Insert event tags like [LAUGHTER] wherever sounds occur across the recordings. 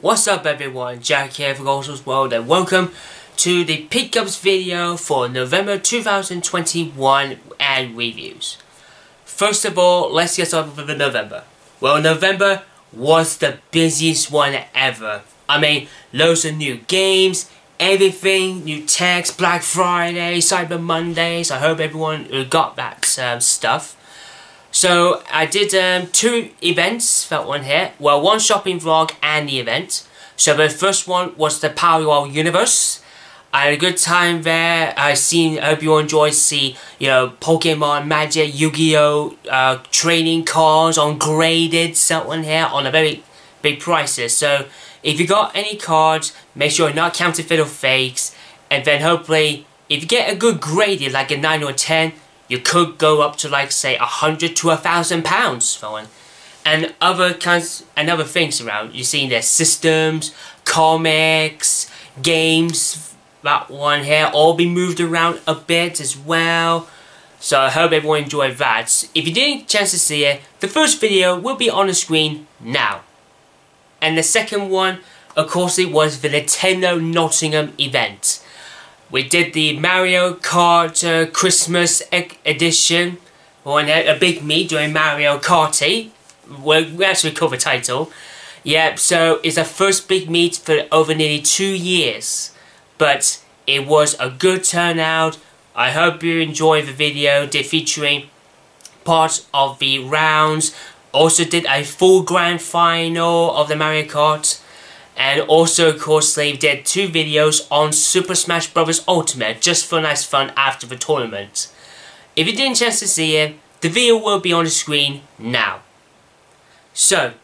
What's up everyone, Jack here for Gold's World and welcome to the pickups video for November 2021 and reviews. First of all, let's get started with November. Well, November was the busiest one ever. I mean, loads of new games, everything, new techs, Black Friday, Cyber Mondays. I hope everyone got that um, stuff. So I did um, two events, that one here. Well, one shopping vlog and the event. So the first one was the Paleo Universe. I had a good time there. I seen, I hope you enjoyed see, you know, Pokemon, Magic, Yu-Gi-Oh! Uh, trading cards on graded, something here on a very big prices. So if you got any cards, make sure you're not counterfeit or fakes. And then hopefully, if you get a good graded, like a 9 or 10, you could go up to like say a hundred to a thousand pounds for one. And other kinds and other things around. You see there's systems, comics, games, that one here, all be moved around a bit as well. So I hope everyone enjoyed that. If you didn't chance to see it, the first video will be on the screen now. And the second one, of course it was the Nintendo Nottingham event. We did the Mario Kart uh, Christmas e edition, or a big meet doing Mario Karty. We actually cover title. Yep, so it's a first big meet for over nearly two years. But it was a good turnout. I hope you enjoy the video did featuring part of the rounds. Also did a full grand final of the Mario Kart. And also, of course, they did two videos on Super Smash Bros. Ultimate, just for nice fun after the tournament. If you didn't chance to see it, the video will be on the screen now. So,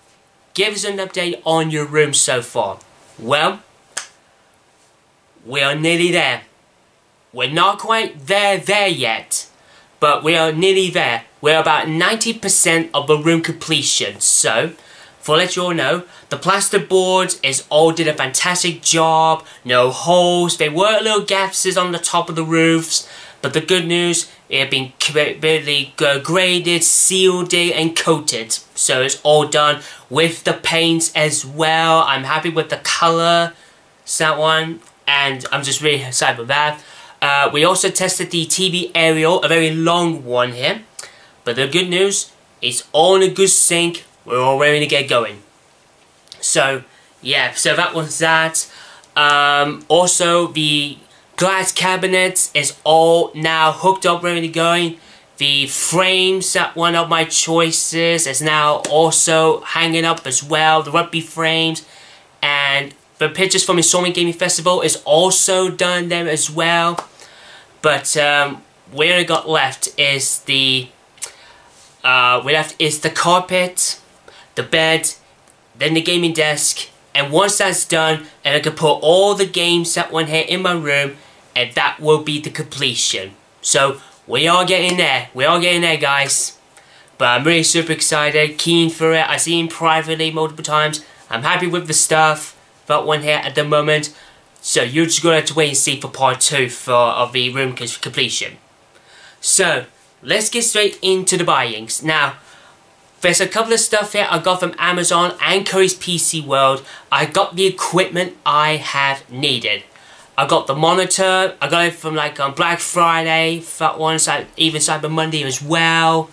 give us an update on your room so far. Well, we are nearly there. We're not quite there there yet, but we are nearly there. We're about 90% of the room completion, so for let you all know, the plasterboards is all did a fantastic job, no holes, there were little gaps on the top of the roofs, but the good news, it had been really graded, sealed and coated. So it's all done with the paints as well. I'm happy with the colour, that one, and I'm just really excited with that. Uh, we also tested the TV aerial, a very long one here. But the good news, it's all in a good sync we're all ready to get going. So, yeah, so that was that. Um, also, the glass cabinets is all now hooked up, ready to go. The frames that one of my choices is now also hanging up as well, the rugby frames. And the pictures from the Stormy Gaming Festival is also done there as well. But um, where I got left is the uh, we left is the carpet the bed, then the gaming desk, and once that's done, and I can put all the games that went here in my room, and that will be the completion. So, we are getting there. We are getting there, guys. But I'm really super excited, keen for it. I've seen privately multiple times. I'm happy with the stuff that one here at the moment. So you're just going to have to wait and see for part 2 for, of the room completion. So, let's get straight into the buyings. Now, there's a couple of stuff here I got from Amazon and Curry's PC World. I got the equipment I have needed. I got the monitor, I got it from like on Black Friday, that one, even Cyber Monday as well.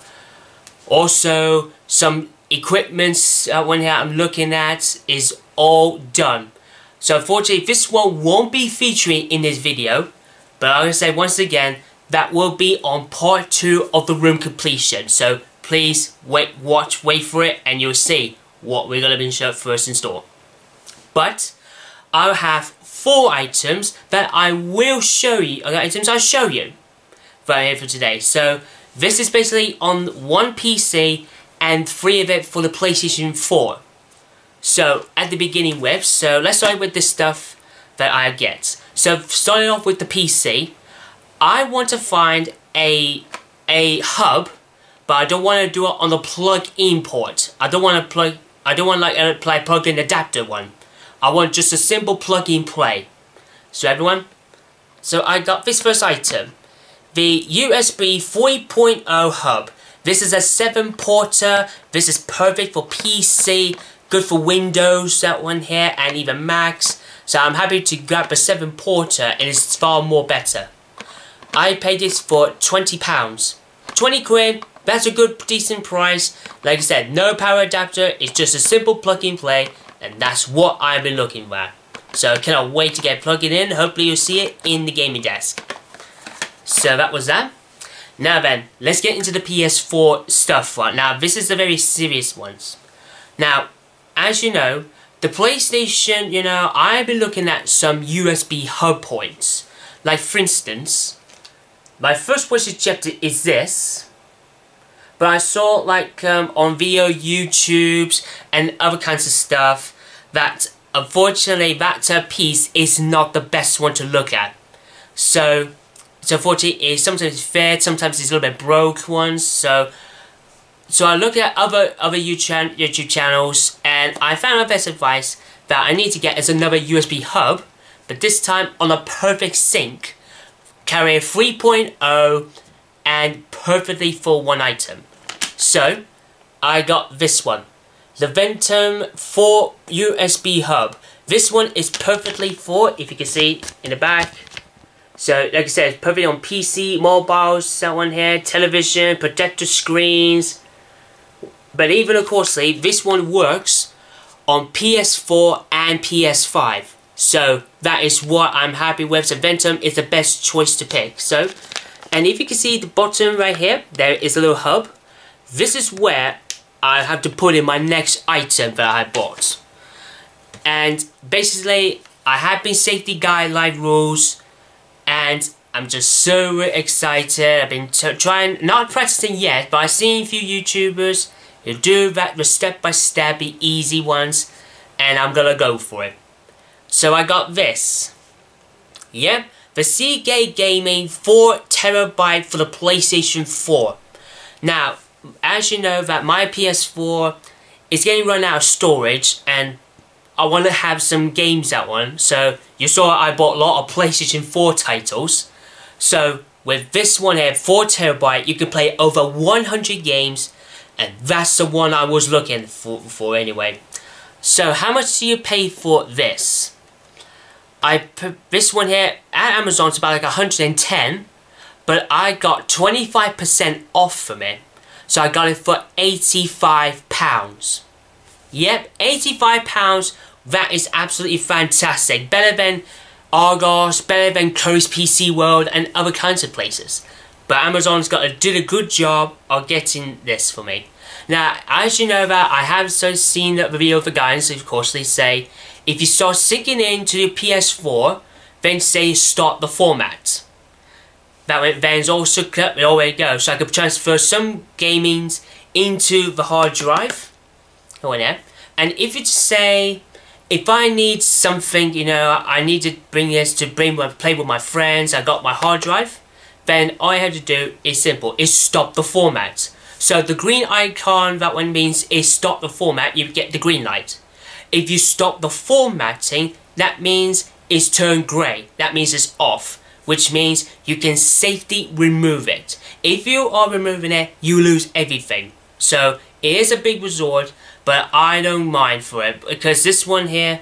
Also, some equipment uh, one here I'm looking at is all done. So unfortunately, this one won't be featuring in this video, but I'm going to say once again, that will be on part 2 of the room completion. So please wait, watch, wait for it, and you'll see what we're to be showing first in store. But I have four items that I will show you, uh, items I'll show you right here for today. So this is basically on one PC and three of it for the PlayStation 4. So at the beginning with, so let's start with the stuff that I get. So starting off with the PC, I want to find a a hub but I don't want to do it on the plug-in port. I don't want to plug. I don't want like a play plug-in adapter one. I want just a simple plug-in play. So everyone, so I got this first item, the USB 3.0 hub. This is a 7 porter. This is perfect for PC, good for Windows, that one here, and even Macs. So I'm happy to grab a 7 Porter and it's far more better. I paid this for £20. 20 quid, that's a good decent price. Like I said, no power adapter, it's just a simple plug and play and that's what I've been looking for. So cannot wait to get plugged in, hopefully you'll see it in the gaming desk. So that was that. Now then, let's get into the PS4 stuff right now. This is the very serious ones. Now, as you know, the PlayStation, you know, I've been looking at some USB hub points. Like for instance, my first one suggested is this. But I saw like um, on video YouTubes and other kinds of stuff that unfortunately that uh, piece is not the best one to look at. So so unfortunately, it's sometimes it's fair, sometimes it's a little bit broke ones. So, so I looked at other other YouTube YouTube channels, and I found my best advice that I need to get is another USB hub, but this time on a perfect sync, carrying 3.0 and perfectly for one item. So, I got this one, the Vention 4 USB hub. This one is perfectly for, if you can see in the back, so, like I said, perfect on PC, mobiles, that one here, television, projector screens. But even, of course, this one works on PS4 and PS5. So, that is what I'm happy with. So, Vention is the best choice to pick. So, and if you can see the bottom right here, there is a little hub. This is where I have to put in my next item that I bought. And basically, I have been safety guideline rules and I'm just so excited. I've been trying, not practicing yet, but I've seen a few YouTubers who do that the step-by-step, -step, easy ones, and I'm gonna go for it. So I got this. Yep, the Seagate Gaming 4 terabyte for the PlayStation 4. Now, as you know that my PS4 is getting run out of storage and I want to have some games that one. So you saw I bought a lot of PlayStation 4 titles. So with this one here, 4 terabyte, you can play over 100 games. And that's the one I was looking for, for anyway. So how much do you pay for this? I put this one here at Amazon it's about like 110 but I got 25% off from it so I got it for 85 pounds Yep, £85, that is absolutely fantastic. Better than Argos, better than Curry's PC World and other kinds of places. But Amazon's got to do a good job of getting this for me. Now, as you know that, I have so seen the video of the guidance, of course they say, if you start syncing into the PS4, then say start the format. That way then's all synced up and it goes. So I could transfer some gamings into the hard drive or whatever. And if you say, if I need something, you know, I need to bring this to bring my play with my friends, I got my hard drive, then all I have to do is simple, is stop the format. So the green icon, that one means is stop the format, you get the green light. If you stop the formatting, that means it's turned grey. That means it's off, which means you can safely remove it. If you are removing it, you lose everything. So it is a big resort, but I don't mind for it because this one here,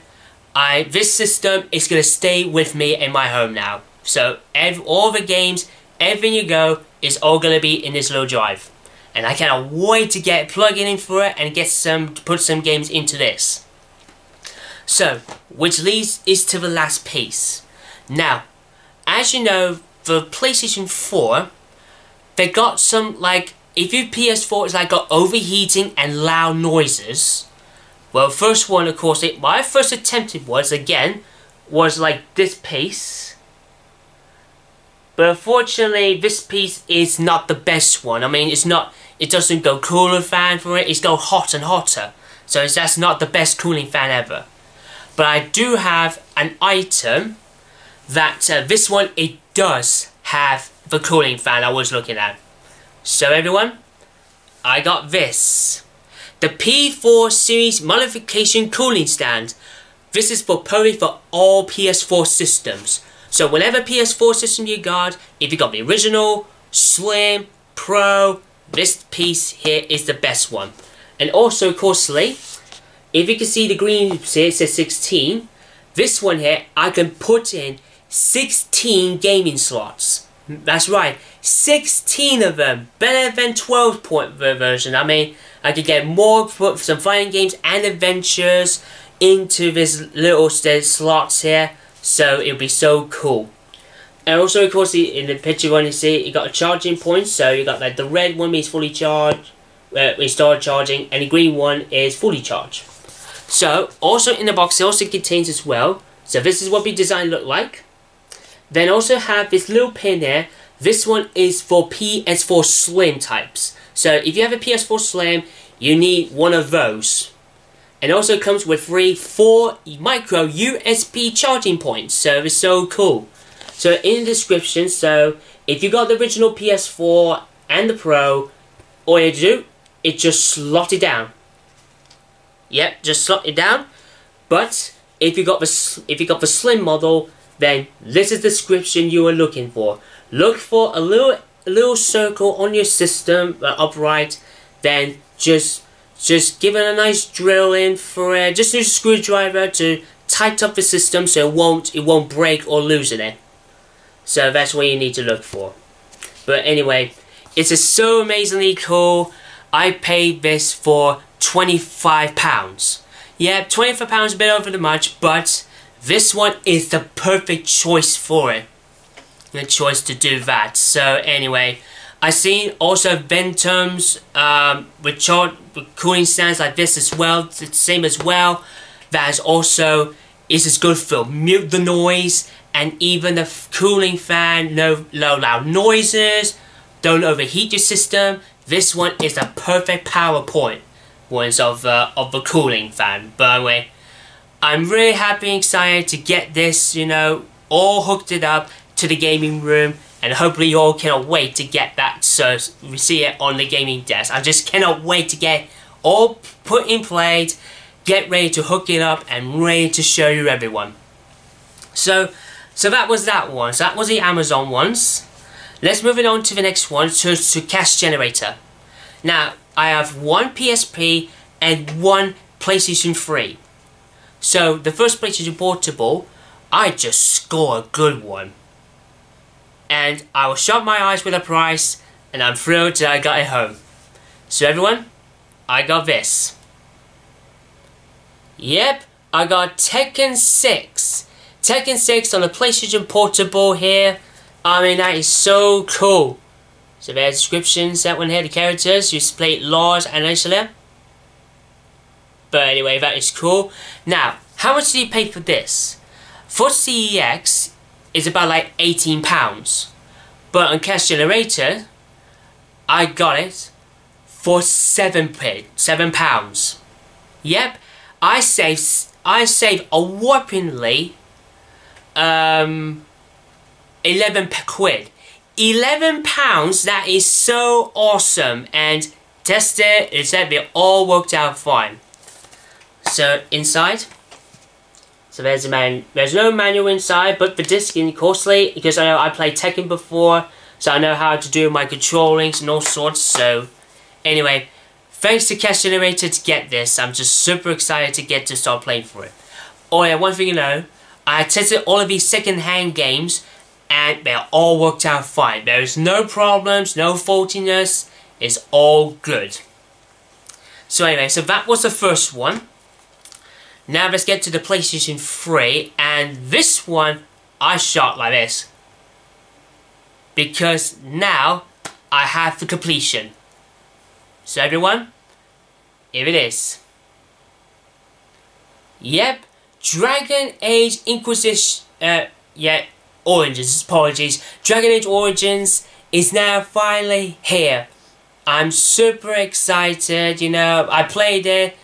I this system is gonna stay with me in my home now. So every, all the games, everything you go is all gonna be in this little drive, and I cannot wait to get plugging in for it and get some put some games into this. So, which leads is to the last piece. Now, as you know, the PlayStation 4, they got some like if your PS4 is like got overheating and loud noises, well, first one, of course, it, my first attempted was, again, was like this piece. But unfortunately, this piece is not the best one. I mean, it's not, it doesn't go cooler fan for it, it's go hot and hotter. So that's not the best cooling fan ever. But I do have an item that uh, this one, it does have the cooling fan I was looking at. So everyone, I got this. The P4 series modification cooling stand. This is for perfect for all PS4 systems. So whenever PS4 system you got, if you got the original, Slim, Pro, this piece here is the best one. And also, of course, if you can see the green here, it says 16. This one here, I can put in 16 gaming slots. That's right, 16 of them. Better than 12 point version. I mean, I could get more for some fighting games and adventures into this little slots here. So it'll be so cool. And also, of course, in the picture when you see, you got a charging point. So you got like the red one means fully charged, uh, we start charging, and the green one is fully charged. So also in the box, it also contains as well. So this is what the design look like. Then also have this little pin there. This one is for PS4 Slim types. So if you have a PS4 Slim, you need one of those. And also comes with three, four micro USB charging points. So it's so cool. So in the description, so if you got the original PS4 and the Pro, all you do is just slot it down. Yep, just slot it down. But if you got the if you got the slim model, then this is the description you are looking for. Look for a little a little circle on your system uh, upright, then just just give it a nice drill in for it. Just use a screwdriver to tighten up the system so it won't it won't break or lose it. So that's what you need to look for. But anyway, it's so amazingly cool. I paid this for £25. Yeah, £25 a bit over the much, but this one is the perfect choice for it. The choice to do that. So anyway, I seen also Vention's um, with, cooling stands like this as well. It's the same as well. That is also is as good for mute the noise and even the cooling fan, no low loud noises, don't overheat your system. This one is a perfect power point ones of uh, of the cooling fan. But anyway, I'm really happy and excited to get this, you know, all hooked it up to the gaming room. And hopefully you all cannot wait to get that so we see it on the gaming desk. I just cannot wait to get all put in place, get ready to hook it up and ready to show you everyone. So, so that was that one. So that was the Amazon ones. Let's move it on to the next one, to, to Cash Generator. Now, I have one PSP and one PlayStation 3. So the first PlayStation Portable, I just score a good one. And I will shut my eyes with a price and I'm thrilled that I got it home. So everyone, I got this. Yep, I got Tekken 6. Tekken 6 on the PlayStation Portable here. I mean, that is so cool. So there's descriptions, that one here, the characters, you play Lars and Ursula. But anyway, that is cool. Now, how much do you pay for this? For CEX, it's about like £18. But on Cash Generator, I got it for seven seven pounds. Yep, I saved I saved a whoppingly um eleven quid. 11 pounds, that is so awesome. And test it, it said it all worked out fine. So inside, so there's a man. There's no manual inside, but the disc is costly because I know I played Tekken before, so I know how to do my controllings and all sorts. So anyway, thanks to Cash Generator to get this. I'm just super excited to get to start playing for it. Oh yeah, one thing you know, I tested all of these second-hand games and they all worked out fine. There's no problems, no faultiness, it's all good. So anyway, so that was the first one. Now let's get to the PlayStation 3, and this one I shot like this. Because now I have the completion. So everyone, here it is. Yep, Dragon Age Inquisition, uh, yeah, Origins, apologies, Dragon Age Origins is now finally here. I'm super excited, you know, I played it,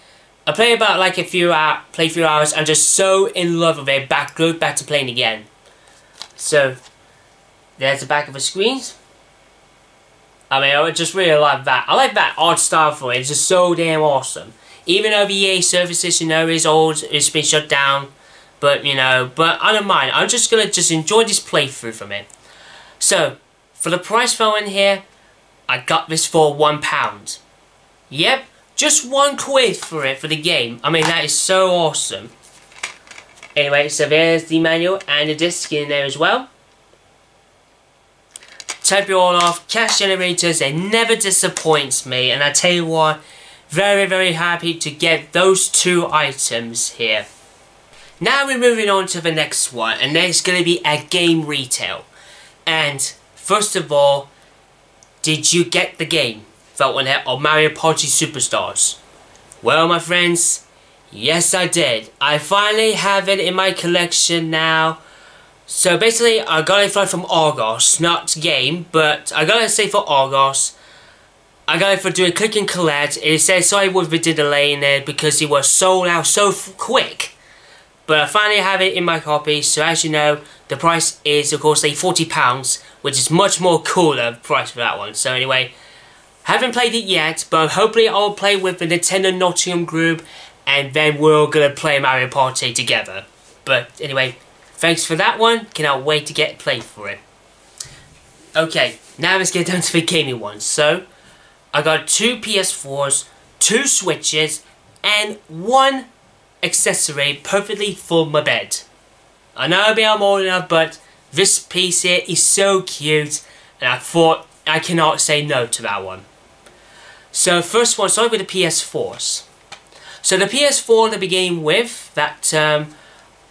I play about like a few hours, play a few hours, I'm just so in love with it, back, go back to playing again. So, there's the back of the screens. I mean, I just really like that. I like that art style for it, it's just so damn awesome. Even though the EA services, you know, is old, it's been shut down, but, you know, but I don't mind. I'm just going to just enjoy this playthrough from it. So, for the price phone here, I got this for £1. Yep, Just one quid for it for the game. I mean, that is so awesome. Anyway, so there's the manual and the disc in there as well. It all off. Cash generators, it never disappoints me. And I tell you what, very, very happy to get those two items here. Now we're moving on to the next one, and it's going to be a game retail. And first of all, did you get the game? That one here, of Mario Party Superstars? Well, my friends, yes I did. I finally have it in my collection now. So basically, I got it from Argos, not game, but I got it say for Argos. I got it for doing click and collect. It says sorry with the delay in it because it was sold out so quick. But I finally have it in my copy, so as you know, the price is of course a £40, which is much more cooler price for that one. So anyway, haven't played it yet, but hopefully I'll play with the Nintendo Nottingham group, and then we're all gonna play Mario Party together. But anyway, thanks for that one, cannot wait to get played for it. Okay, now let's get down to the gaming ones. So, I got two PS4s, two Switches, and one accessory perfectly for my bed. I know I'm old enough, but this piece here is so cute, and I thought I cannot say no to that one. So first one, starting with the PS4s. So the PS4 to begin with, that um,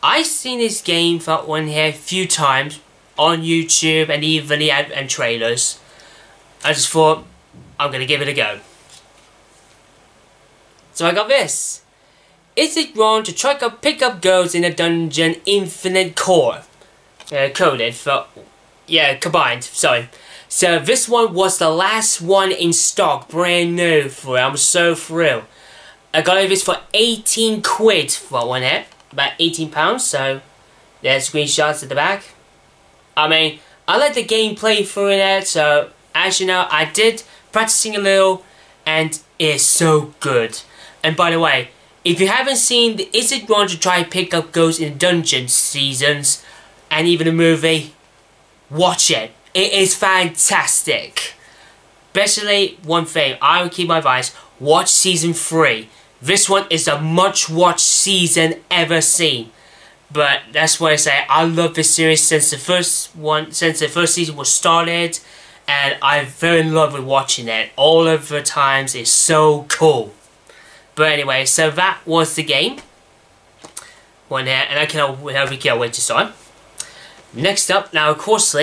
I've seen this game that one here a few times on YouTube and even the ad and trailers. I just thought I'm gonna give it a go. So I got this. Is it wrong to try to pick up girls in a dungeon infinite core? Uh, coded for, yeah, combined, sorry. So this one was the last one in stock, brand new for it. I'm so thrilled. I got this for 18 quid for one hit, about 18 pounds, so there's screenshots at the back. I mean, I like the gameplay for it, so as you know, I did practicing a little, and it's so good. And by the way, if you haven't seen the Is It Wrong to Try Pick Up Ghosts in Dungeon seasons, and even the movie, watch it. It is fantastic. Especially one thing, I will keep my advice, watch season 3. This one is the much watched season ever seen. But that's why I say I love this series since the first one since the first season was started and I'm very in love with watching it. All of the times it's so cool. But anyway, so that was the game. One here, and I cannot, wait to start. Next up, now of course,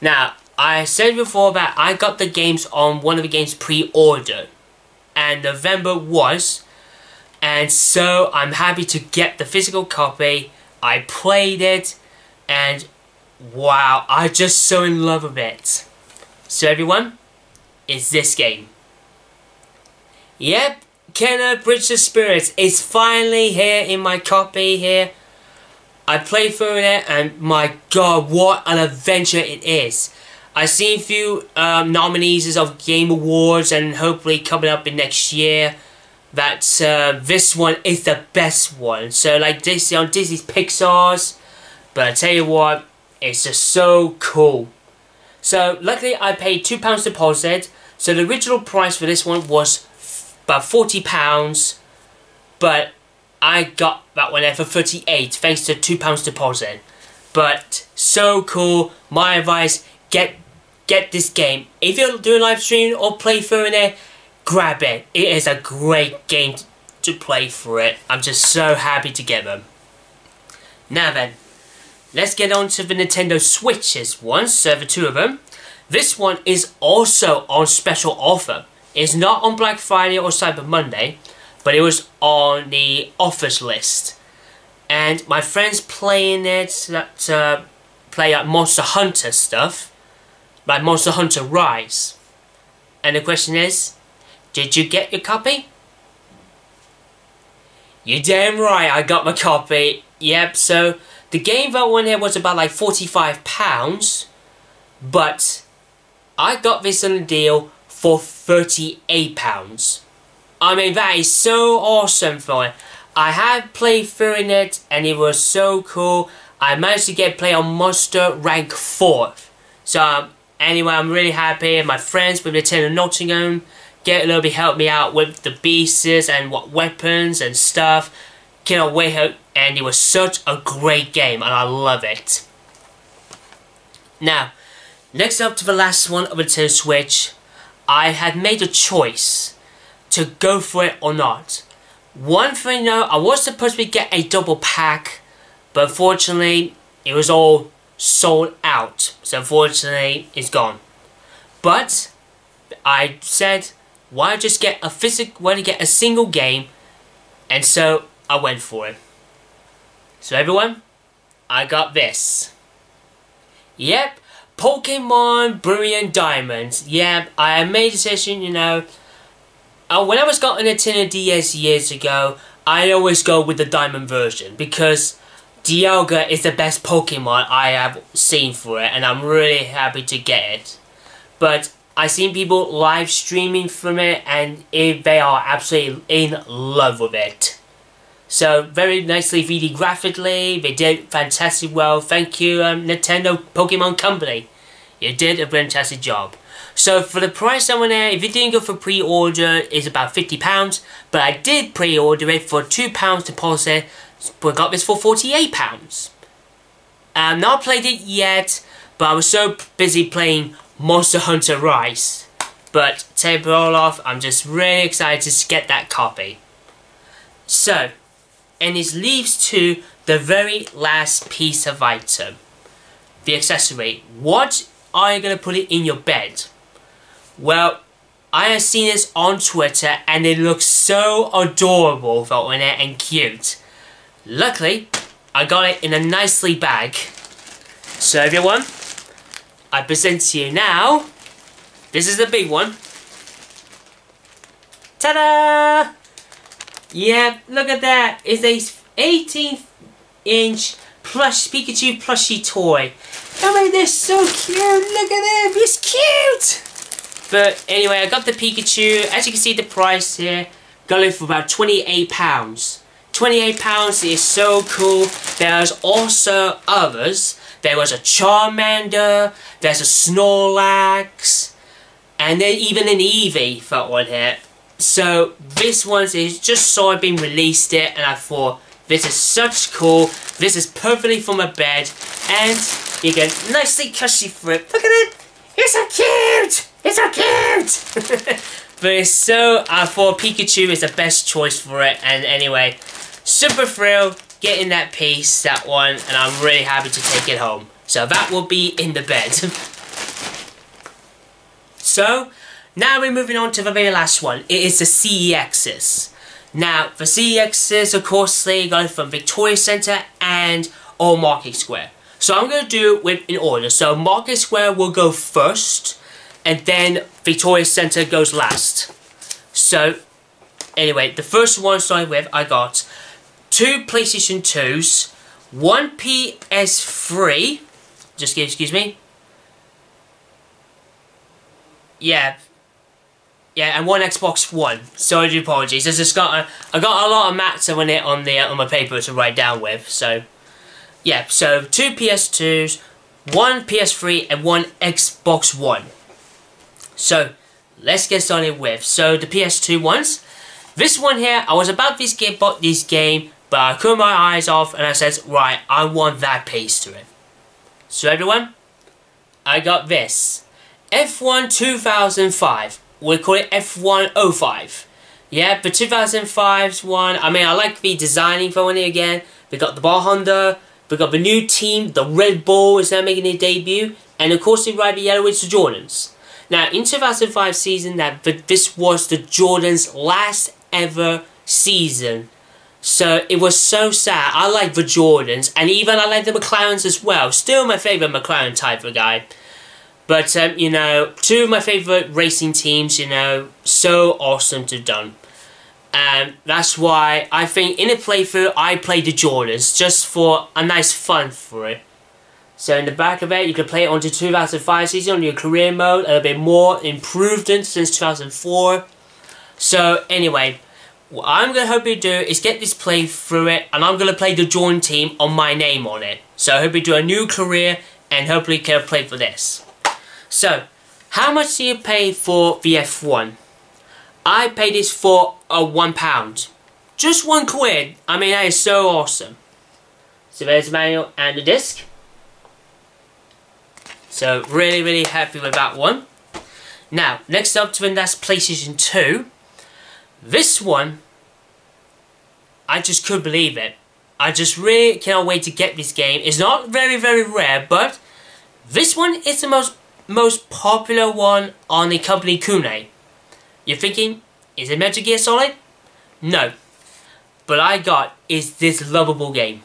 now I said before that I got the games on one of the games pre-order, and November was, and so I'm happy to get the physical copy. I played it, and wow, I'm just so in love with it. So everyone, it's this game. Yep, Kena Bridge of Spirits is finally here in my copy here. I played through it and my god, what an adventure it is. I've seen a few um, nominees of Game Awards and hopefully coming up in next year that uh, this one is the best one. So like Disney on Disney's Pixar's, but I tell you what, it's just so cool. So luckily I paid £2 deposit. So the original price for this one was about £40. But I got that one there for 38 thanks to £2 deposit. But so cool. My advice, get get this game. If you're doing live stream or play through in there, grab it. It is a great game to play for it. I'm just so happy to get them. Now then, Let's get on to the Nintendo Switches one, so the two of them. This one is also on special offer. It's not on Black Friday or Cyber Monday, but it was on the offers list. And my friends playing it that uh, play like Monster Hunter stuff, like Monster Hunter Rise. And the question is, did you get your copy? You're damn right, I got my copy. Yep, so the game that one here was about like £45, but I got this on a deal for £38. I mean, that is so awesome for it. I had played through in it, and it was so cool. I managed to get play on Monster Rank 4. So, um, anyway, I'm really happy. My friends with Nintendo Nottingham get a little bit help me out with the beasts and what weapons and stuff. Cannot wait and it was such a great game and I love it. Now, next up to the last one of the Nintendo Switch, I had made a choice to go for it or not. One thing though, I was supposed to get a double pack, but unfortunately, it was all sold out. So unfortunately, it's gone. But I said, why just get a physical? Why get a single game? And so I went for it. So everyone, I got this. Yep, Pokemon Brilliant Diamonds. Yep, I made a decision, you know. Uh, when I was got a Nintendo DS years ago, I always go with the Diamond version because Dialga is the best Pokemon I have seen for it and I'm really happy to get it. But I've seen people live streaming from it and it, they are absolutely in love with it. So very nicely 3D graphically, they did fantastic well. Thank you um, Nintendo Pokemon Company. You did a fantastic job. So for the price I went there, if you didn't go for pre-order, it's about £50. But I did pre-order it for £2 deposit, but I got this for £48. Um, not played it yet, but I was so busy playing Monster Hunter Rise. But tape it all off, I'm just really excited to get that copy. So, and this leads to the very last piece of item. The accessory. What are you going to put it in your bed? Well, I have seen this on Twitter and it looks so adorable for it and cute. Luckily, I got it in a nicely bag. So everyone, I present to you now, this is the big one. Ta-da! Yeah, look at that. It's a 18 inch plush Pikachu plushie toy. Oh, I mean, they're so cute. Look at them. He's cute. But anyway, I got the Pikachu. As you can see, the price here going for about 28 pounds. 28 pounds is so cool. There's also others. There was a Charmander. There's a Snorlax. And then even an Eevee for one here. So this one is just saw it being released it and I thought this is such cool. This is perfectly for my bed and you get nicely cushy for it. Look at it. It's so cute. It's so cute. [LAUGHS] but it's so uh, I thought Pikachu is the best choice for it and anyway super thrilled getting that piece that one and I'm really happy to take it home. So that will be in the bed. [LAUGHS] so now we're moving on to the very last one. It is the CEXs. Now, the CEXs, of course, they it from Victoria Centre and Old Market Square. So I'm going to do it in order. So Market Square will go first, and then Victoria Centre goes last. So, anyway, the first one starting with, I got two PlayStation 2s, one PS3, just excuse me. Yeah, yeah, and one Xbox One. So I do apologies. This has got a, I got a lot of maths on it on the on my paper to write down with. So yeah, so two PS2s, one PS3, and one Xbox One. So let's get started with so the PS2 ones. This one here, I was about this game, bought this game, but I cut my eyes off and I said, right, I want that piece to it. So everyone, I got this. F1 2005 we call it F105. Yeah, but 2005's one, I mean, I like the designing for it again. We got the Bar Honda, we got the new team, the Red Bull is now making their debut, and of course they ride the yellow, it's the Jordans. Now, in 2005 season, that this was the Jordans' last ever season. So it was so sad. I like the Jordans, and even I like the McLarens as well. Still my favourite McLaren type of guy. But, um, you know, two of my favourite racing teams, you know, so awesome to done. And that's why I think in a playthrough, I played the Jordans, just for a nice fun for it. So in the back of it, you can play it on the 2005 season on your career mode, a bit more improved since 2004. So anyway, what I'm going to hope you do is get this play through it, and I'm going to play the Jordan team on my name on it. So I hope you do a new career, and hopefully you can play for this. So, how much do you pay for the F1? I paid this for a one pound. Just one quid. I mean, that is so awesome. So there's the manual and the disc. So really, really happy with that one. Now, next up to the next PlayStation 2. This one, I just couldn't believe it. I just really cannot wait to get this game. It's not very, very rare, but this one is the most most popular one on the company Kune. You're thinking, is it Metal Gear Solid? No. But I got is this lovable game.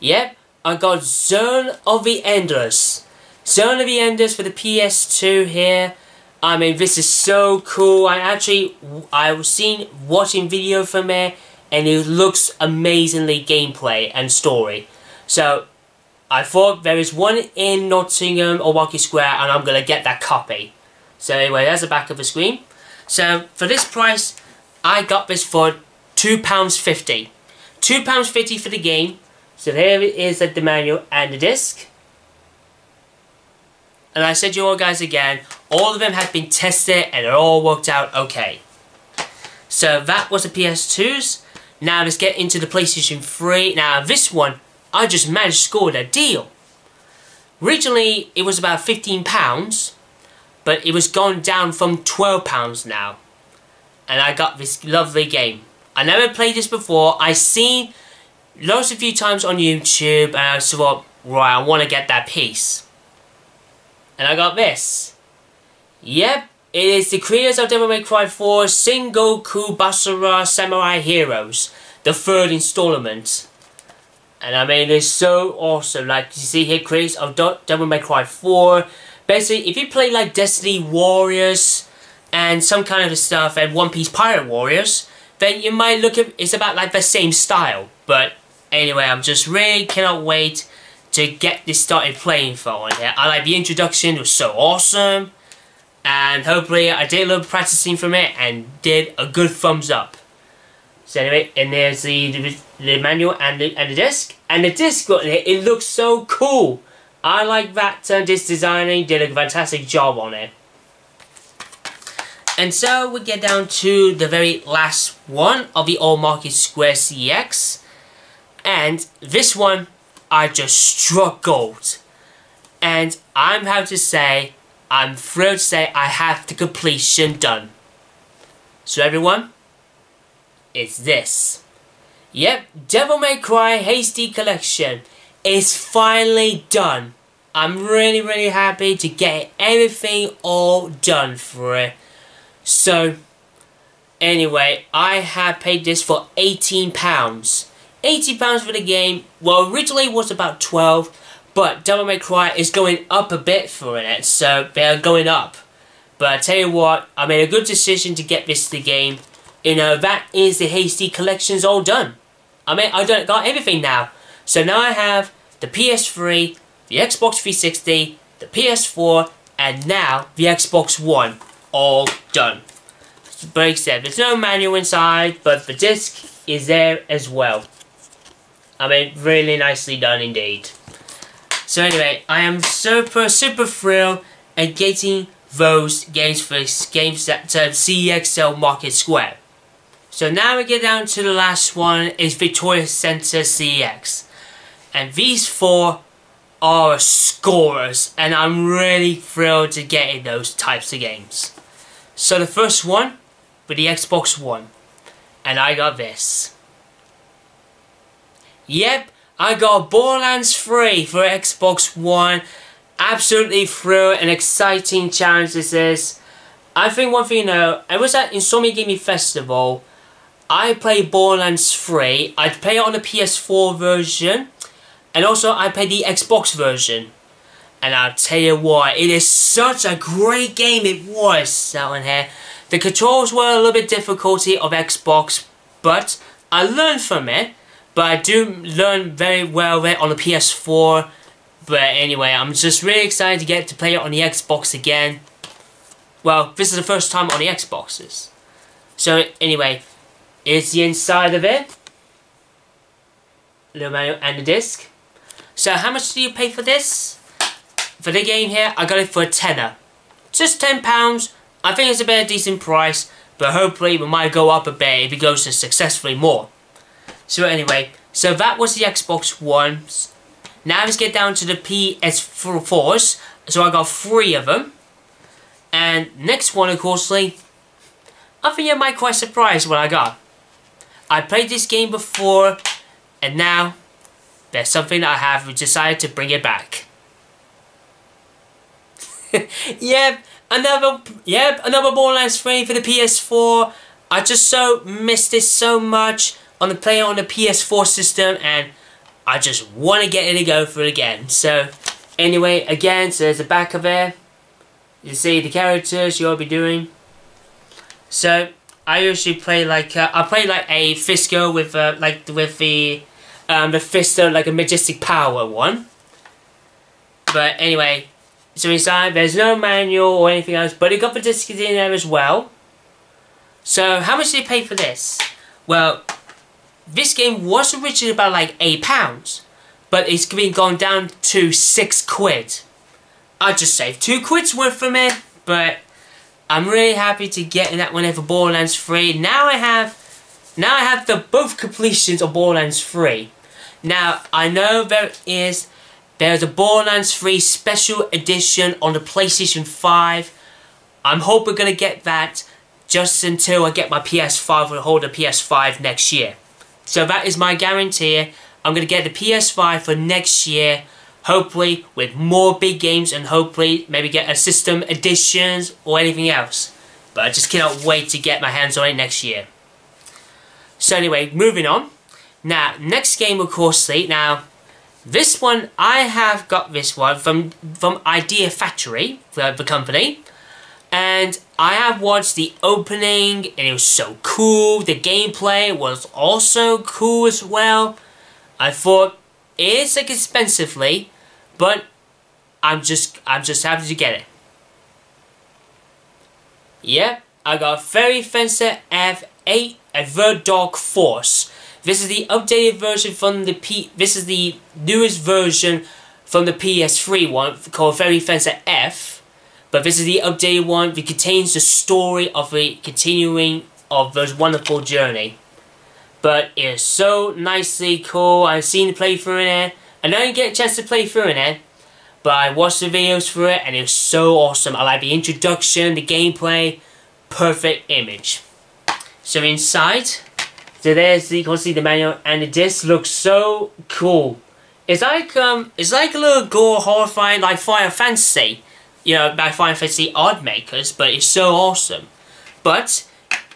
Yep, I got Zone of the Enders. Zone of the Enders for the PS2 here. I mean, this is so cool. I actually, I was seen watching video from it, and it looks amazingly gameplay and story. So, I thought there is one in Nottingham or Market Square, and I'm gonna get that copy. So anyway, that's the back of the screen. So for this price, I got this for £2.50. £2.50 for the game. So here is the manual and the disc. And I said to you all guys again, all of them have been tested and it all worked out okay. So that was the PS2s. Now let's get into the PlayStation 3. Now this one, I just managed to score a deal. Originally, it was about £15, but it was gone down from £12 now. And I got this lovely game. I never played this before. I seen lots of few times on YouTube and I thought, right, I want to get that piece. And I got this. Yep, it is the creators of Devil May Cry 4 Sengoku Basara Samurai Heroes, the third installment. And I mean, it's so awesome. Like, you see here, creators of Devil May Cry 4. Basically, if you play like Dynasty Warriors and some kind of stuff and One Piece Pirate Warriors, then you might look at it's about like the same style. But anyway, I'm just really cannot wait to get this started playing for one here. I like the introduction, it was so awesome. And hopefully I did a little practicing from it and did a good thumbs up. So anyway, and there's the, the, the manual and the, and the disc. And the disc it looks so cool. I like that uh, disc designing did a fantastic job on it. And so we get down to the very last one of the Old Market Square CX. And this one, I just struck gold. And I'm happy to say, I'm thrilled to say I have the completion done. So everyone, it's this. Yep, Devil May Cry HD Collection is finally done. I'm really, really happy to get everything all done for it. So, anyway, I have paid this for £18. £80 for the game. Well, originally it was about 12 but Devil May Cry is going up a bit for it, so they're going up. But I tell you what, I made a good decision to get this to the game you know, that is the HD collections all done. I mean, I don't got everything now. So now I have the PS3, the Xbox 360, the PS4, and now the Xbox One all done. But except there's no manual inside, but the disc is there as well. I mean, really nicely done indeed. So anyway, I am super, super thrilled at getting those games for games that uh, CXL Market Square. So now we get down to the last one is Victoria Center CX. And these four are scorers and I'm really thrilled to get in those types of games. So the first one with the Xbox One. And I got this. Yep, I got Borderlands 3 for Xbox One. Absolutely thrilled and exciting challenge this is. I think one thing you know, I was at Insomnia Gaming Festival I play Borderlands 3. I'd play it on the PS4 version. And also I played the Xbox version. And I'll tell you what, it is such a great game it was out here. The controls were a little bit difficulty of Xbox, but I learned from it. But I do learn very well on the PS4. But anyway, I'm just really excited to get to play it on the Xbox again. Well, this is the first time on the Xboxes. So anyway, is the inside of it. Little manual and the disc. So how much do you pay for this? For the game here, I got it for a tenner. Just £10. I think it's a very decent price, but hopefully it might go up a bit if it goes to successfully more. So anyway, so that was the Xbox One. Now let's get down to the PS4s. So I got three of them. And next one, of course, I think you might quite surprised what I got. I played this game before, and now there's something I have decided to bring it back. [LAUGHS] yep, another yep, another Borderlands 3 for the PS4. I just so missed it so much on the player on the PS4 system and I just want to get it to go for it again. So anyway, again, so there's the back of it. You see the characters you'll be doing. So I usually play like uh, I play like a Fisto with uh, like with the um, the Fisto like a majestic power one. But anyway, so inside there's no manual or anything else, but it got the disc in there as well. So how much did you pay for this? Well, this game was originally about like eight pounds, but it's been gone down to six quid. I just saved two quid's worth from it, but I'm really happy to get in that one for Borderlands 3. Now I have, now I have the both completions of Borderlands 3. Now I know there is there's a Borderlands 3 Special Edition on the PlayStation 5. I'm hoping gonna get that just until I get my PS5 or hold a PS5 next year. So that is my guarantee. I'm gonna get the PS5 for next year. Hopefully with more big games and hopefully maybe get a system editions or anything else. But I just cannot wait to get my hands on it next year. So anyway, moving on. Now, next game of course, now this one, I have got this one from, from Idea Factory, the company. And I have watched the opening, and it was so cool. The gameplay was also cool as well. I thought, it's like expensively, but I'm just, I'm just happy to get it. Yep, I got Fairy Fencer F8 Advert Dark Force. This is the updated version from the P. This is the newest version from the PS3 one called Fairy Fencer F. But this is the updated one that contains the story of the continuing of this wonderful journey. But it's so nicely cool. I've seen the playthrough in it. I didn't get a chance to play through in it. But I watched the videos for it and it was so awesome. I like the introduction, the gameplay, perfect image. So inside, so there's the, you can see the manual, and the disc looks so cool. It's like um, it's like a little gore horrifying like Final Fantasy, you know, by Final Fantasy Odd Makers, but it's so awesome. But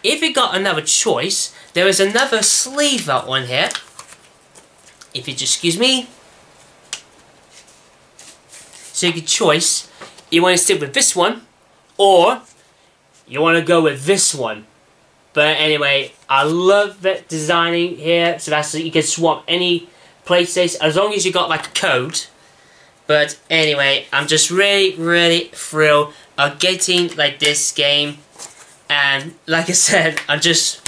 if you got another choice, there is another sleeve out on here. If you just excuse me. So you can choice, you want to stick with this one, or you want to go with this one. But anyway, I love that designing here. So that's you can swap any PlayStation as long as you got like a code. But anyway, I'm just really, really thrilled of getting like this game. And like I said, I'm just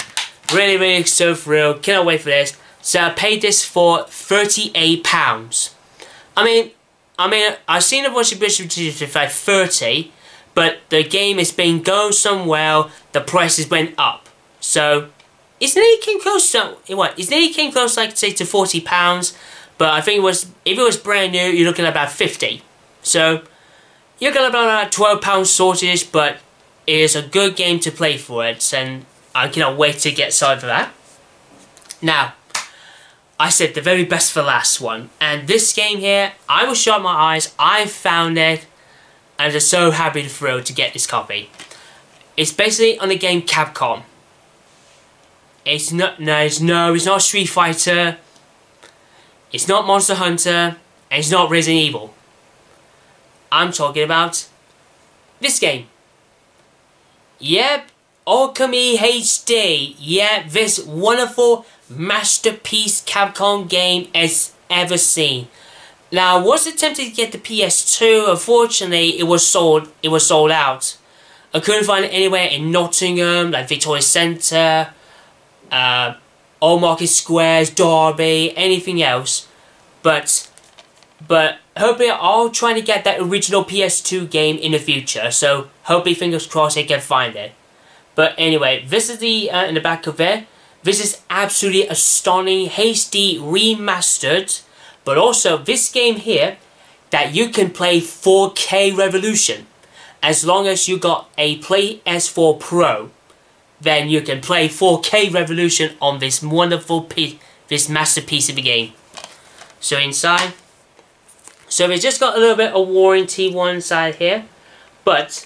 really, really so thrilled. Cannot wait for this. So I paid this for £38. I mean, I mean, I've seen a Russian Bishop for like 30 but the game has been going so well, the prices went up. So, it's nearly came close so what, it's nearly came close, like, say, to £40, but I think it was, if it was brand new, you're looking at about 50 So, you're to about £12 sorted, but it is a good game to play for it, and I cannot wait to get started for that. Now, I said the very best for last one, and this game here, I will shut my eyes, I found it, and I'm just so happy and thrilled to get this copy. It's basically on the game Capcom. It's not, no, it's, no, it's not Street Fighter. It's not Monster Hunter. And it's not Resident Evil. I'm talking about this game. Yep, Okami HD. Yep, this wonderful masterpiece Capcom game has ever seen. Now, I was attempting to get the PS2. Unfortunately, it was sold. It was sold out. I couldn't find it anywhere in Nottingham, like Victoria Centre, uh, Market Squares, Derby, anything else. But But hopefully I'll try to get that original PS2 game in the future. So hopefully fingers crossed I can find it. But anyway, this is the uh, in the back of it. This is absolutely astonishing, HD remastered. But also this game here that you can play 4K Revolution. As long as you got a Play S4 Pro, then you can play 4K Revolution on this wonderful piece, this masterpiece of a game. So inside, so we just got a little bit of warranty one side here, but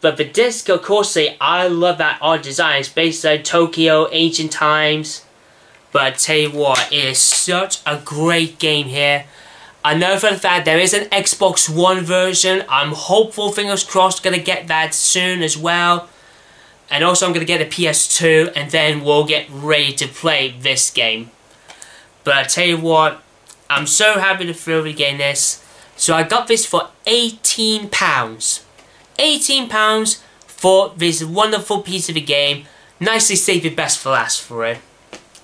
but the disc, of course, I love that art design. It's based on Tokyo, ancient times. But I tell you what, it is such a great game here. I know for the fact there is an Xbox One version. I'm hopeful, fingers crossed, gonna get that soon as well. And also I'm gonna get a PS2 and then we'll get ready to play this game. But I tell you what, I'm so happy to feel getting this. So I got this for £18. £18 for this wonderful piece of a game. Nicely saved your best for last for it.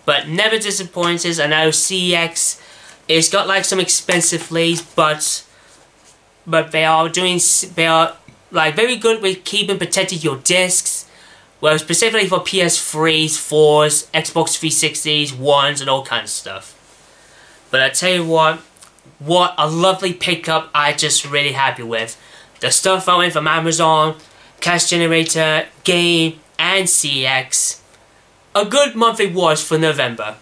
But never disappointed. I know CeX, it's got like some expensive leads, but but they are doing they are like very good with keeping protecting your discs. Well, specifically for PS3s, 4s, Xbox 360s, 1s, and all kinds of stuff. But I tell you what, what a lovely pickup I just really happy with. The stuff I went from Amazon, Cash Generator, Game, and CeX. A good monthly watch for November.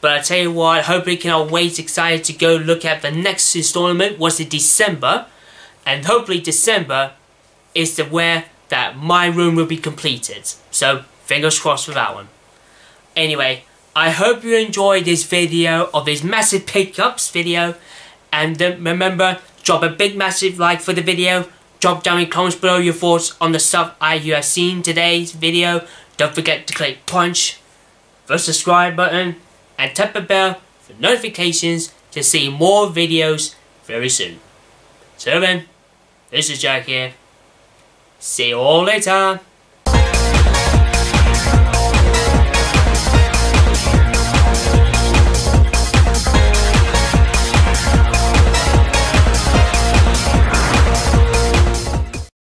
But I tell you what, hopefully cannot wait, excited to go look at the next installment, was in December. And hopefully December is the where that my room will be completed. So, fingers crossed for that one. Anyway, I hope you enjoyed this video of this massive pickups video. And remember, drop a big massive like for the video. Drop down in comments below your thoughts on the stuff I you have seen today's video. Don't forget to click punch, the subscribe button, and tap the bell for notifications to see more videos very soon. So then, this is Jack here. See you all later.